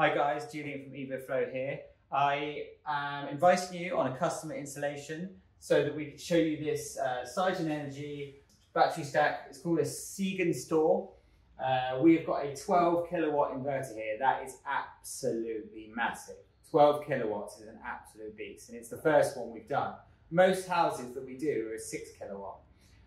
Hi guys, Julian from Evoflo here. I am inviting you on a customer installation so that we can show you this uh, Energy battery stack. It's called a SigenStor. Uh, we've got a 12 kilowatt inverter here. That is absolutely massive. 12 kilowatts is an absolute beast and it's the first one we've done. Most houses that we do are a 6 kilowatt.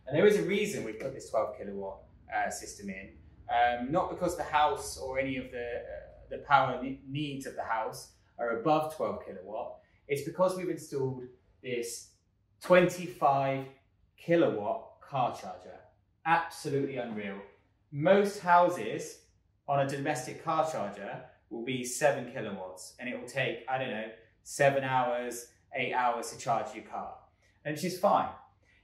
And there is a reason we put this 12 kilowatt uh, system in. Um, not because the house or any of the, uh, the power needs of the house are above 12 kilowatt. It's because we've installed this 25 kilowatt car charger. Absolutely unreal. Most houses on a domestic car charger will be seven kilowatts and it will take, I don't know, seven hours, eight hours to charge your car. And she's fine.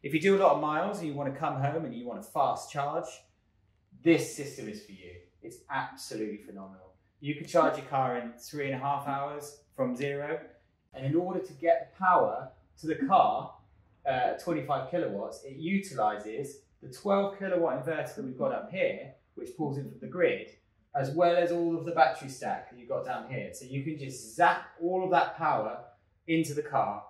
If you do a lot of miles and you want to come home and you want a fast charge, this system is for you. It's absolutely phenomenal. You can charge your car in three and a half hours from zero. And in order to get the power to the car, uh, 25 kilowatts, it utilizes the 12 kilowatt inverter that we've got up here, which pulls in from the grid, as well as all of the battery stack that you've got down here. So you can just zap all of that power into the car,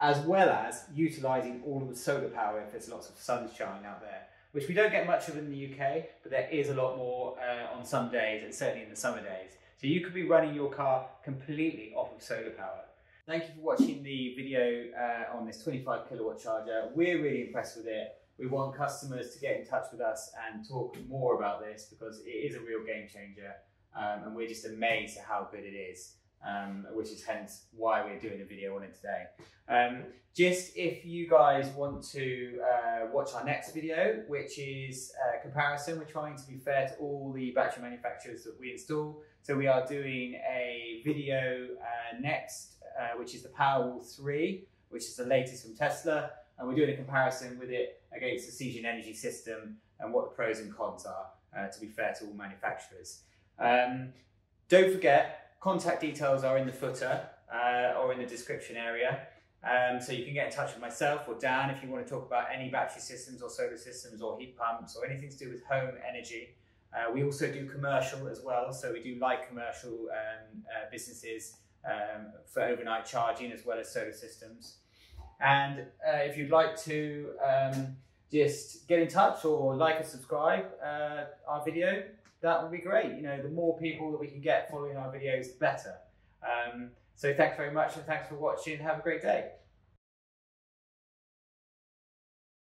as well as utilizing all of the solar power if there's lots of sunshine out there which we don't get much of in the UK, but there is a lot more uh, on some days, and certainly in the summer days. So you could be running your car completely off of solar power. Thank you for watching the video uh, on this 25 kilowatt charger. We're really impressed with it. We want customers to get in touch with us and talk more about this because it is a real game changer um, and we're just amazed at how good it is um, which is hence why we're doing a video on it today. Um, just if you guys want to uh, watch our next video, which is a comparison, we're trying to be fair to all the battery manufacturers that we install. So we are doing a video uh, next, uh, which is the Powerwall 3, which is the latest from Tesla. And we're doing a comparison with it against the Sigenergy system and what the pros and cons are, uh, to be fair to all manufacturers. Um, don't forget, Contact details are in the footer uh, or in the description area. Um, so you can get in touch with myself or Dan if you want to talk about any battery systems or solar systems or heat pumps or anything to do with home energy. Uh, we also do commercial as well. So we do light commercial um, uh, businesses um, for overnight charging as well as solar systems. And uh, if you'd like to um, just get in touch or like and subscribe uh, our video, that would be great. You know, the more people that we can get following our videos, the better. Um, so thanks very much and thanks for watching. Have a great day.